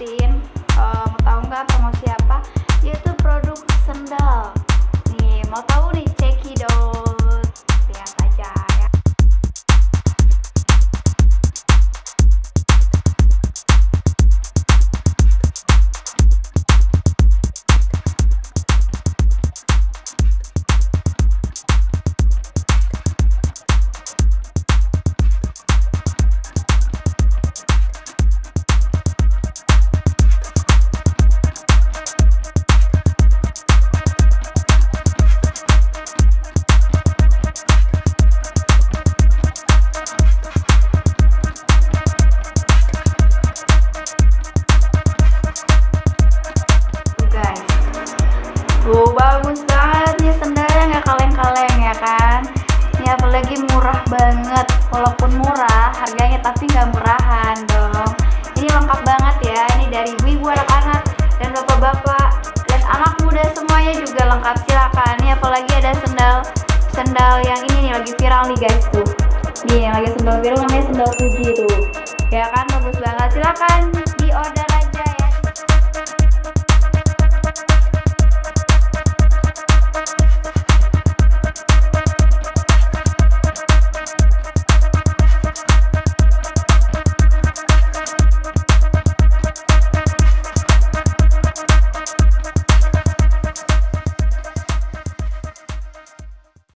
promosiin uh, mau tahu nggak promosi apa yaitu produk Bagus banget nih sendalnya nggak kaleng-kaleng ya kan? Ini apalagi murah banget. Walaupun murah harganya tapi nggak murahan dong. Ini lengkap banget ya Ini dari ibu anak-anak dan bapak-bapak Dan anak muda semuanya juga lengkap. Silakan. Ini apalagi ada sendal Sendal yang ini nih lagi viral nih guys tuh. Nih yang lagi sendal viral namanya sendal Fuji tuh. Ya kan bagus banget. Silakan